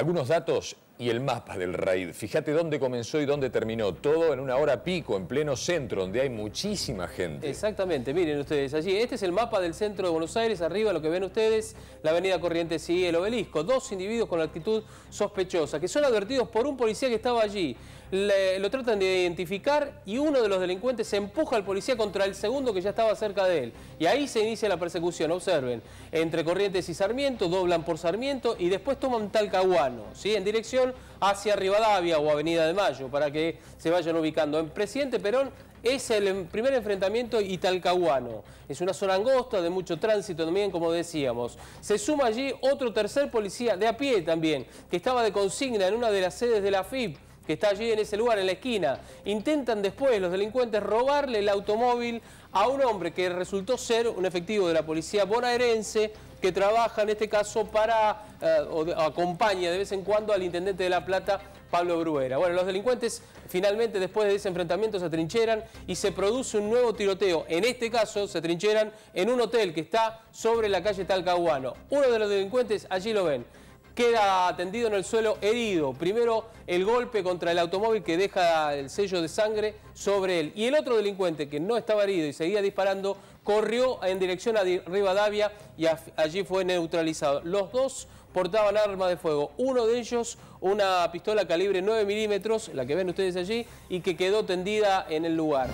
Algunos datos y el mapa del raid. Fíjate dónde comenzó y dónde terminó. Todo en una hora pico, en pleno centro, donde hay muchísima gente. Exactamente, miren ustedes allí. Este es el mapa del centro de Buenos Aires. Arriba lo que ven ustedes, la avenida Corrientes y el obelisco. Dos individuos con actitud sospechosa, que son advertidos por un policía que estaba allí. Lo tratan de identificar y uno de los delincuentes se empuja al policía contra el segundo que ya estaba cerca de él. Y ahí se inicia la persecución, observen. Entre Corrientes y Sarmiento, doblan por Sarmiento y después toman Talcahuano, ¿sí? en dirección hacia Rivadavia o Avenida de Mayo, para que se vayan ubicando. En Presidente Perón es el primer enfrentamiento italcahuano. Es una zona angosta, de mucho tránsito también, como decíamos. Se suma allí otro tercer policía, de a pie también, que estaba de consigna en una de las sedes de la FIP, que está allí en ese lugar, en la esquina. Intentan después los delincuentes robarle el automóvil a un hombre que resultó ser un efectivo de la policía bonaerense, que trabaja en este caso para, eh, o, acompaña de vez en cuando al intendente de La Plata, Pablo Bruera. Bueno, los delincuentes finalmente después de ese enfrentamiento se trincheran y se produce un nuevo tiroteo. En este caso se trincheran en un hotel que está sobre la calle Talcahuano. Uno de los delincuentes, allí lo ven, queda tendido en el suelo herido. Primero el golpe contra el automóvil que deja el sello de sangre sobre él. Y el otro delincuente que no estaba herido y seguía disparando, corrió en dirección a Rivadavia y allí fue neutralizado. Los dos portaban armas de fuego. Uno de ellos una pistola calibre 9 milímetros, la que ven ustedes allí, y que quedó tendida en el lugar.